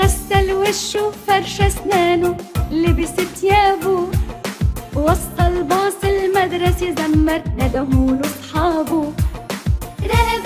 غسل وشه فرش أسنانه لبس ثيابه. وصل باص المدرسة زمر ندهوله أصحابه. رهب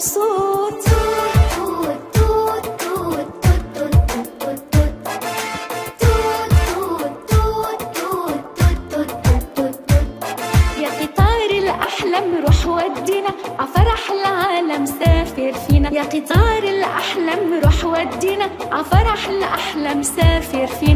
بصوت يا قطار الأحلام روح ودينا عفرح يا قطار الأحلام روح ودينا عفرح الأحلام سافر فينا.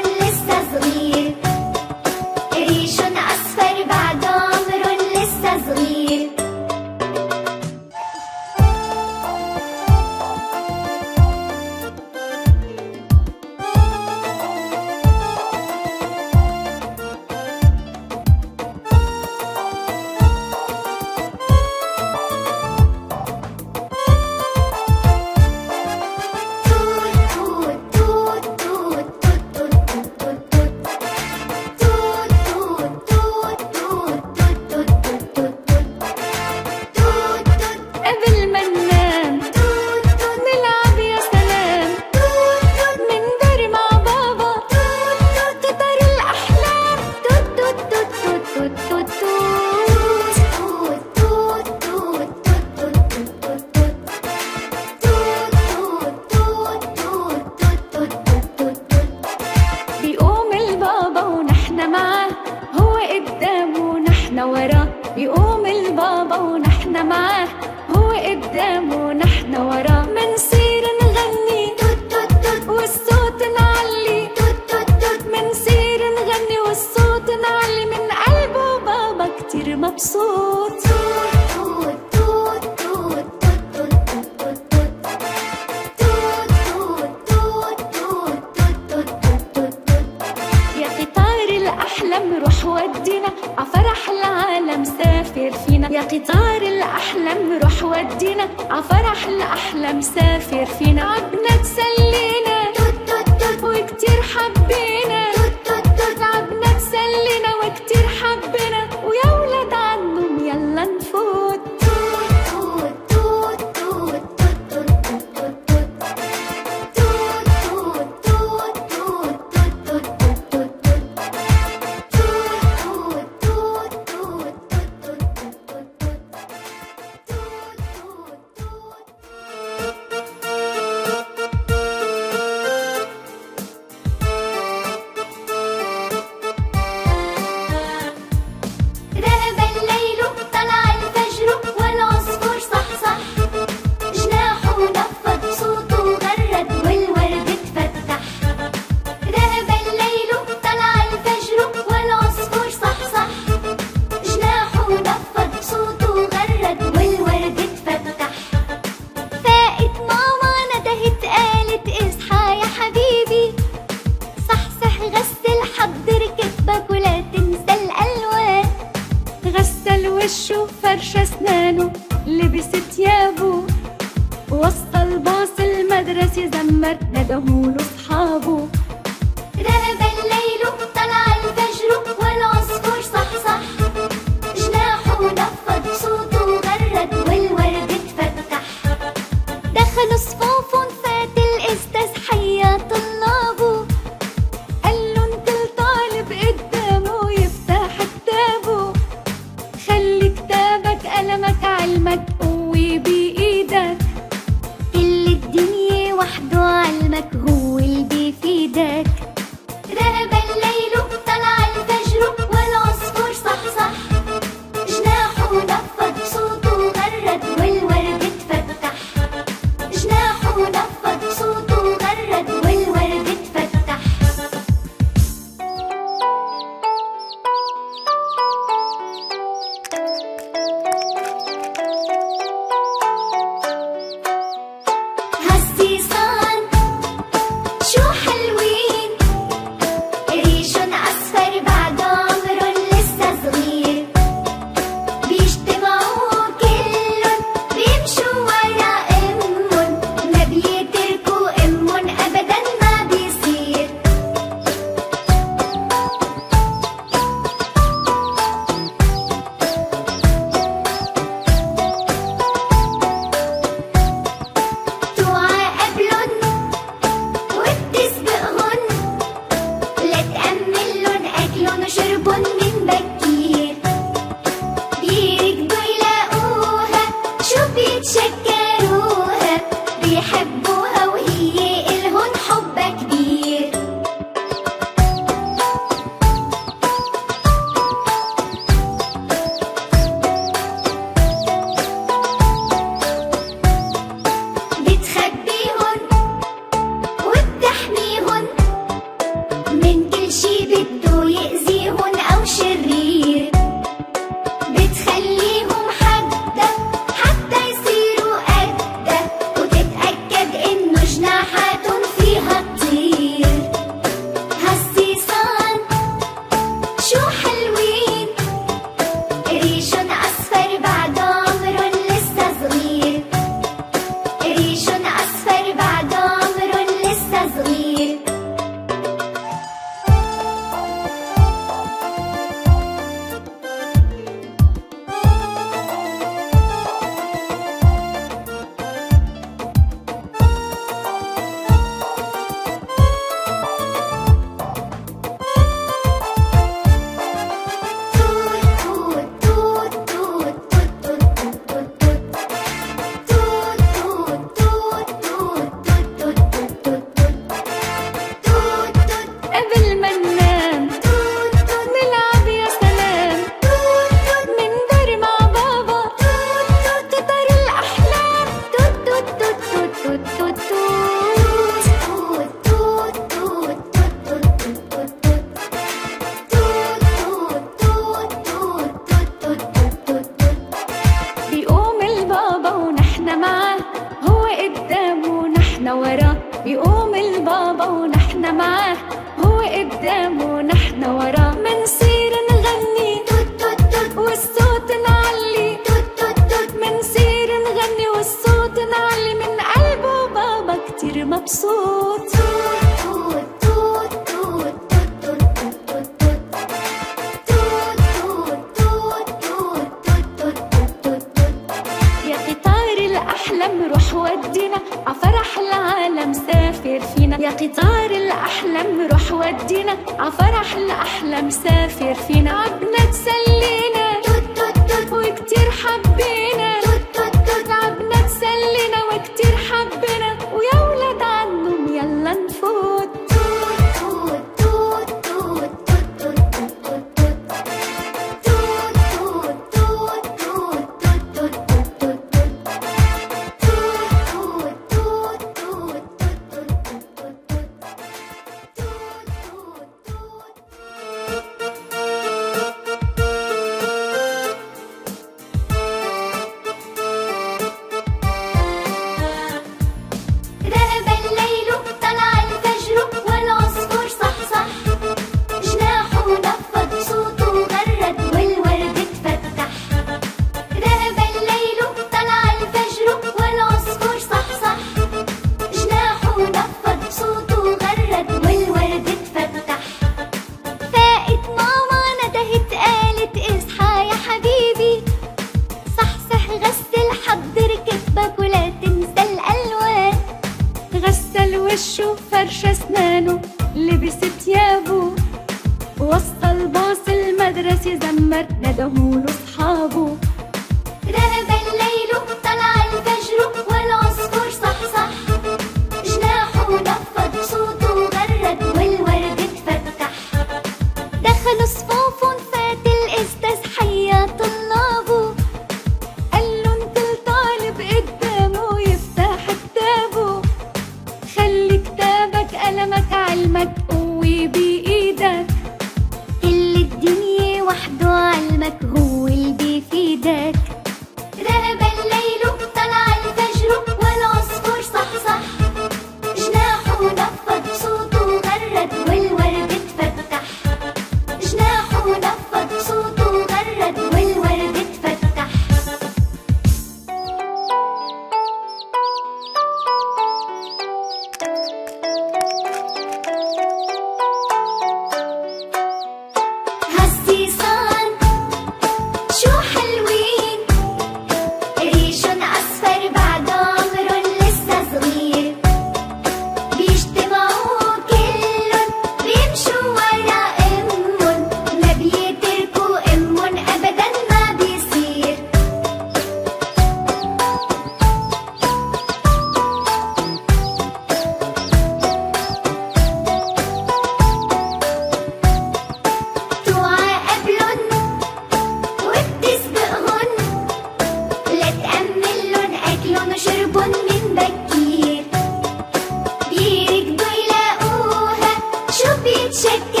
check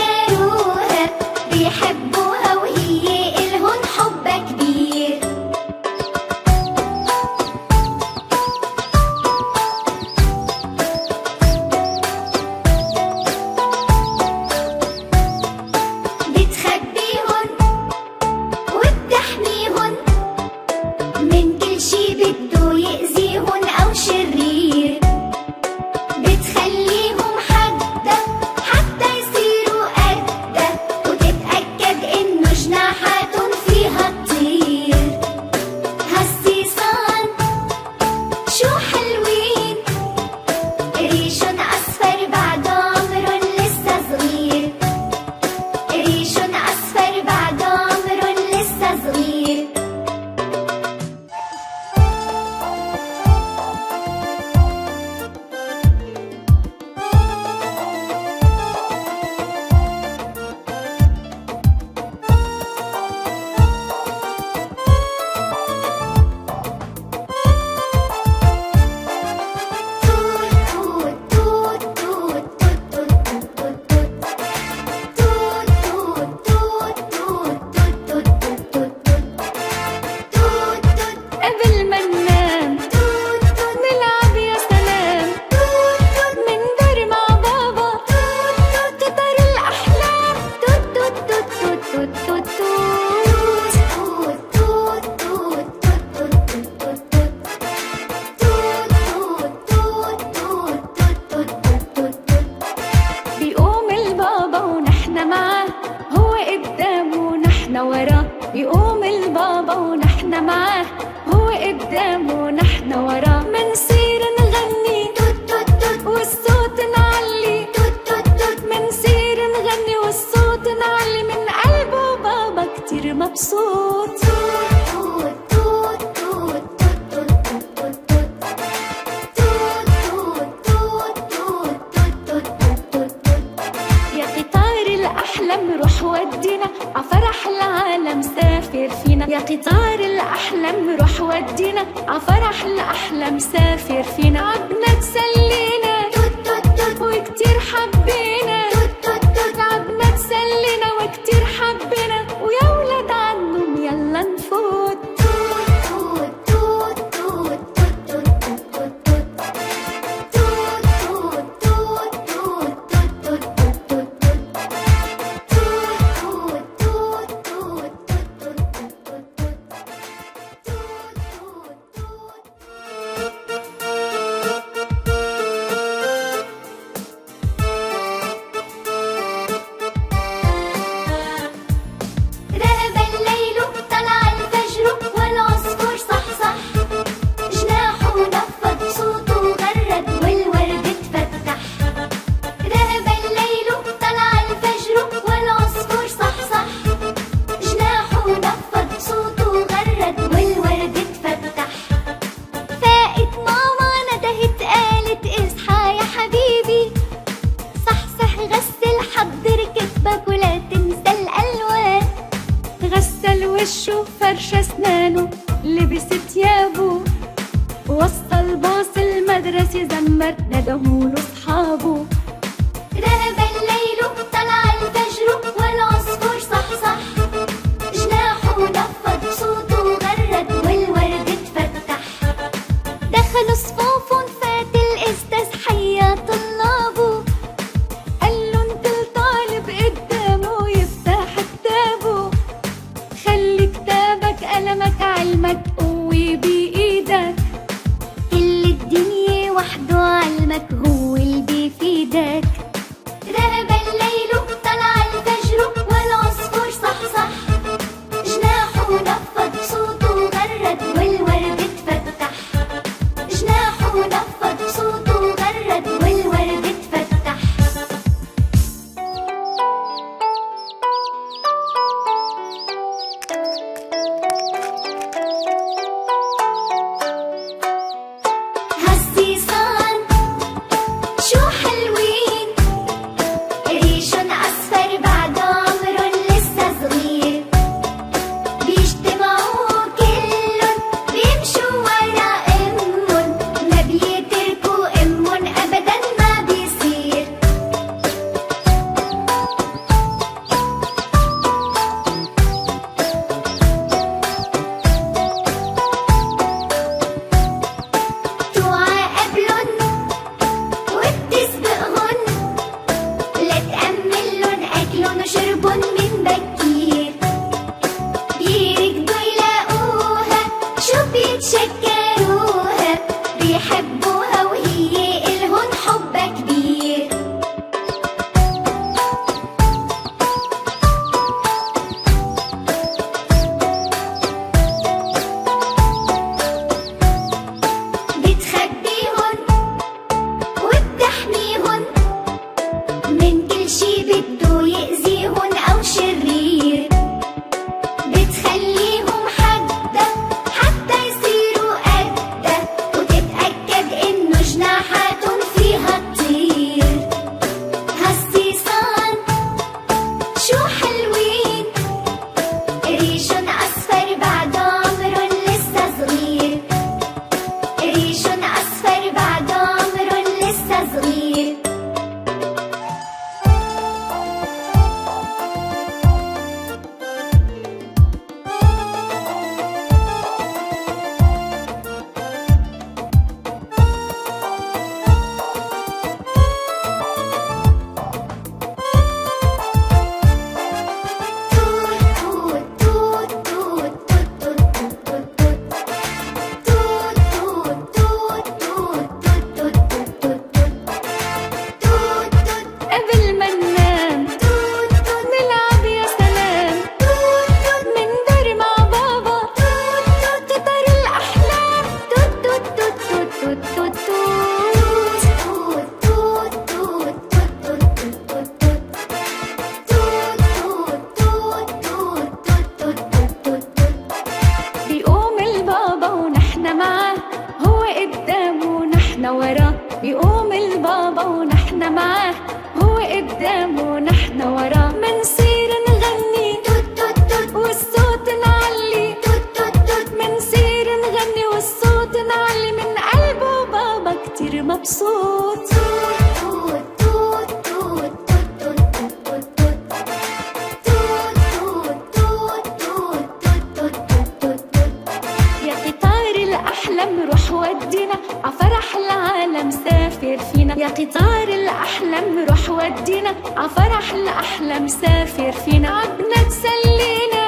أحلى أحلى مسافر فينا. عبنا تسلينا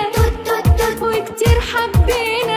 وكتير حبينا.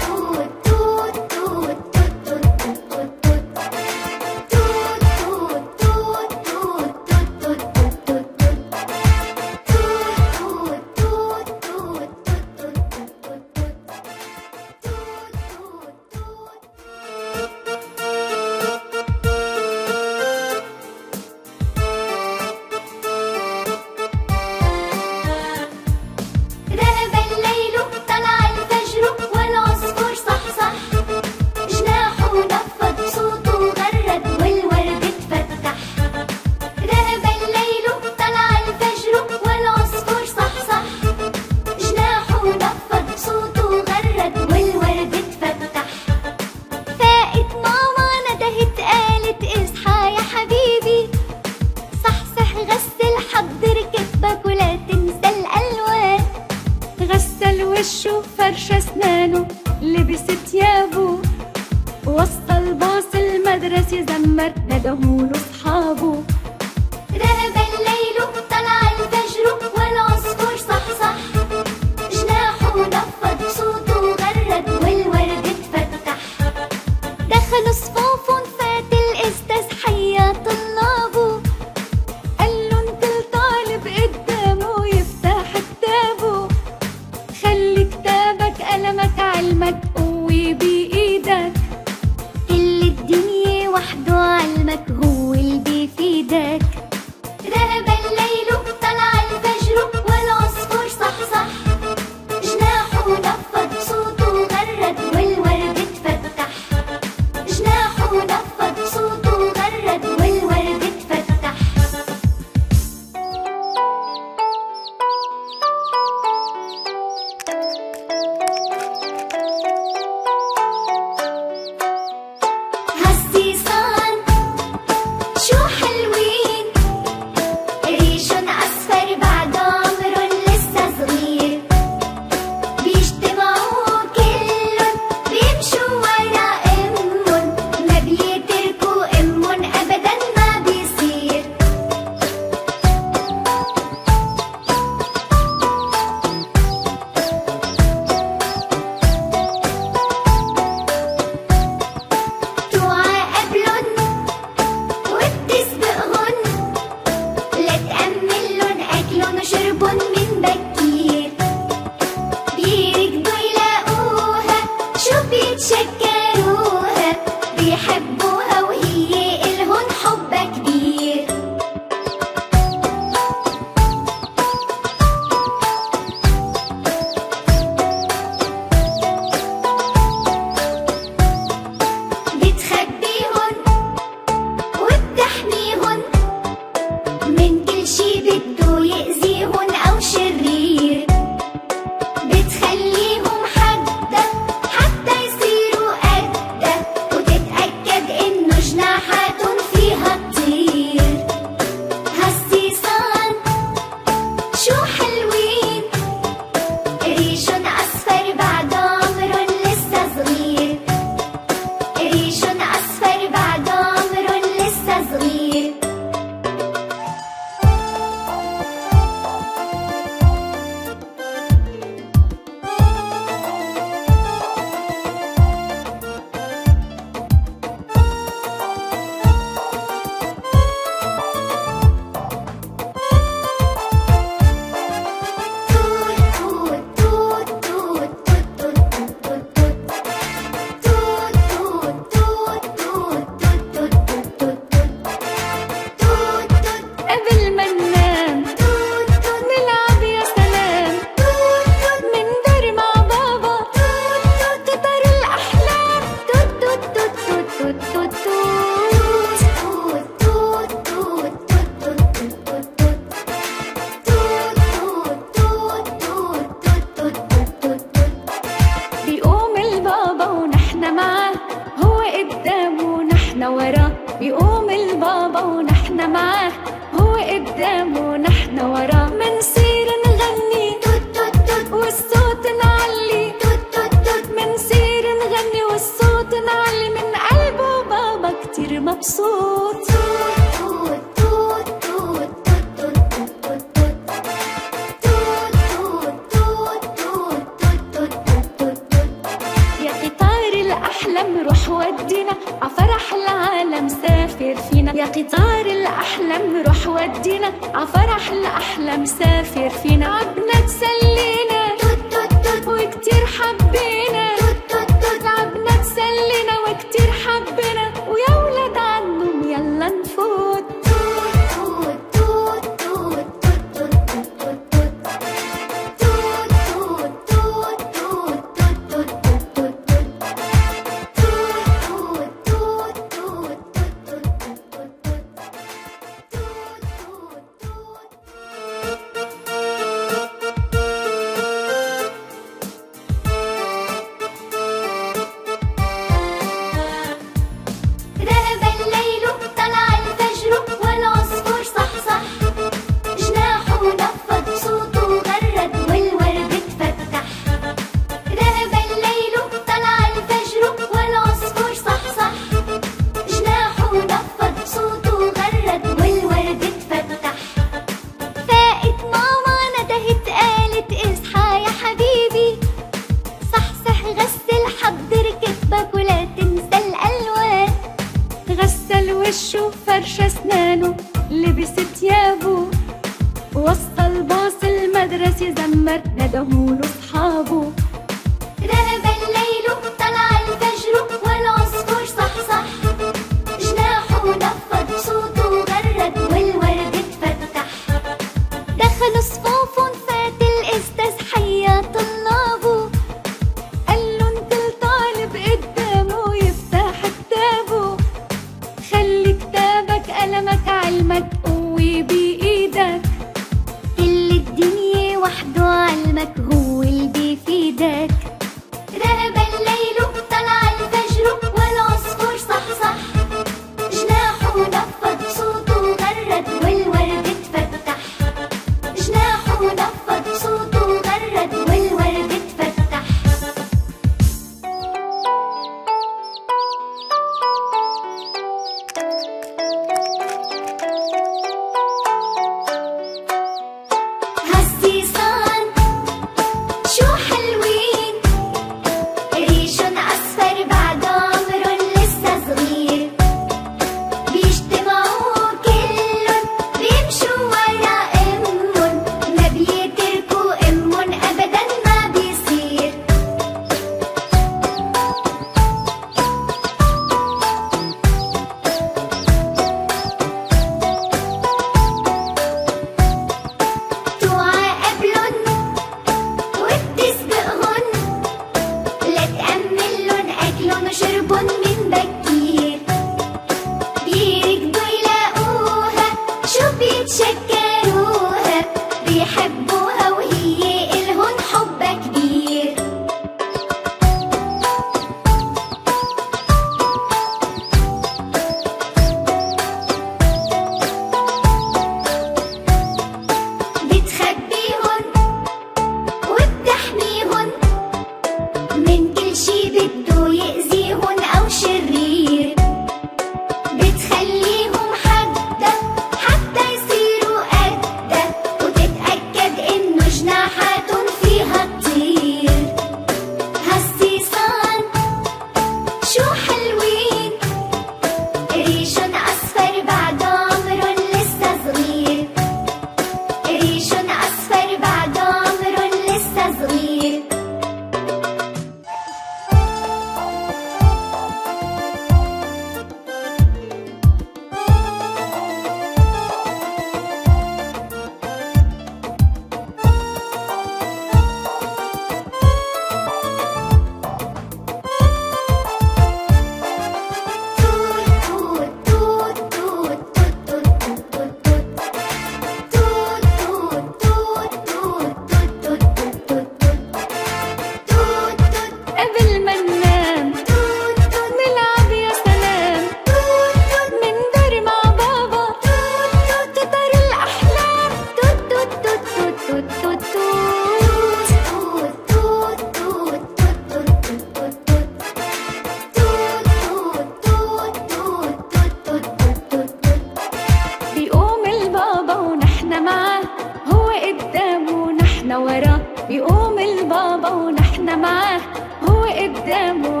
وراه بيقوم البابا ونحن معاه. هو قدامه